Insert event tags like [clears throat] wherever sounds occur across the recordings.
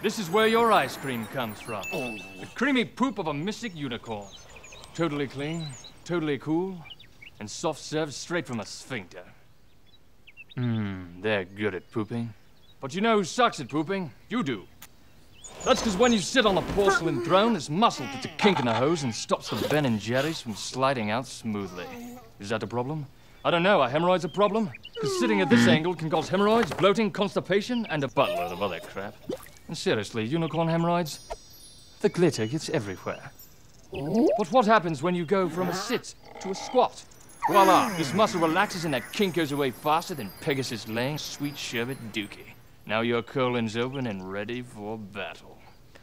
This is where your ice cream comes from. The creamy poop of a mystic unicorn. Totally clean, totally cool, and soft served straight from a sphincter. Mmm, they're good at pooping. But you know who sucks at pooping? You do. That's because when you sit on a porcelain throne, this muscle puts a kink in the hose and stops the Ben and Jerry's from sliding out smoothly. Is that a problem? I don't know. Are hemorrhoids a problem? Because sitting at this angle can cause hemorrhoids, bloating, constipation, and a buttload of other crap. And seriously, unicorn hemorrhoids? The glitter gets everywhere. But what happens when you go from a sit to a squat? Voila! This muscle relaxes and that kink goes away faster than Pegasus laying sweet sherbet dookie. Now your colon's open and ready for battle.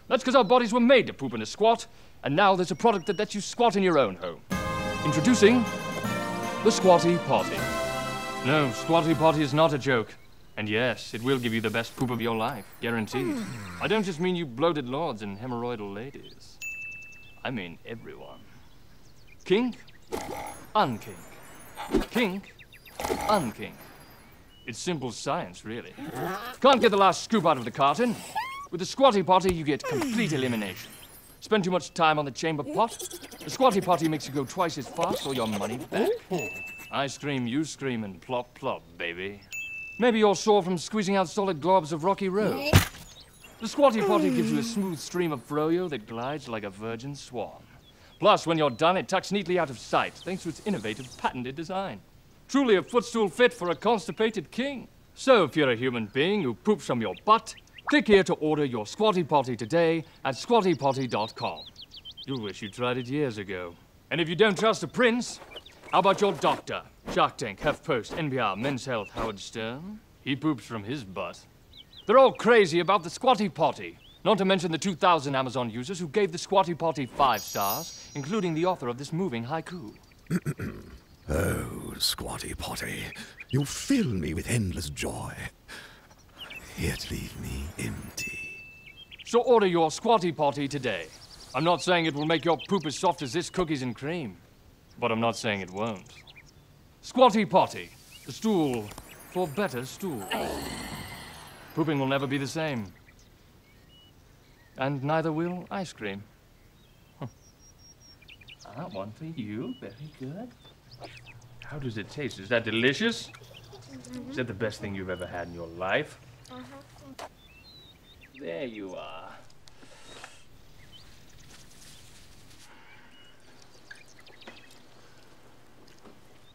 That's because our bodies were made to poop in a squat, and now there's a product that lets you squat in your own home. Introducing the Squatty Potty. No, Squatty Potty is not a joke. And yes, it will give you the best poop of your life, guaranteed. Hmm. I don't just mean you bloated lords and hemorrhoidal ladies. I mean everyone. Kink, unkink. Kink, unkink. It's simple science, really. Can't get the last scoop out of the carton. With the squatty potty, you get complete elimination. Spend too much time on the chamber pot? The squatty potty makes you go twice as fast or your money back. I scream, you scream, and plop plop, baby. Maybe you're sore from squeezing out solid globs of rocky road. The squatty potty mm. gives you a smooth stream of froyo that glides like a virgin swan. Plus, when you're done, it tucks neatly out of sight thanks to its innovative patented design. Truly a footstool fit for a constipated king. So if you're a human being who poops from your butt, click here to order your Squatty Potty today at squattypotty.com. You'll wish you tried it years ago. And if you don't trust a prince, how about your doctor? Shark Tank, HuffPost, NPR, Men's Health, Howard Stern? He poops from his butt. They're all crazy about the Squatty Potty. Not to mention the 2,000 Amazon users who gave the Squatty Potty five stars, including the author of this moving haiku. [clears throat] Oh, Squatty Potty, you fill me with endless joy, yet leave me empty. So order your Squatty Potty today. I'm not saying it will make your poop as soft as this cookies and cream, but I'm not saying it won't. Squatty Potty, the stool for better stool. Pooping will never be the same. And neither will ice cream. Huh. Ah, one for you. Very good. How does it taste? Is that delicious? Is that the best thing you've ever had in your life? There you are.